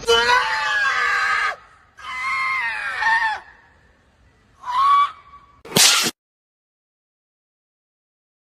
死了。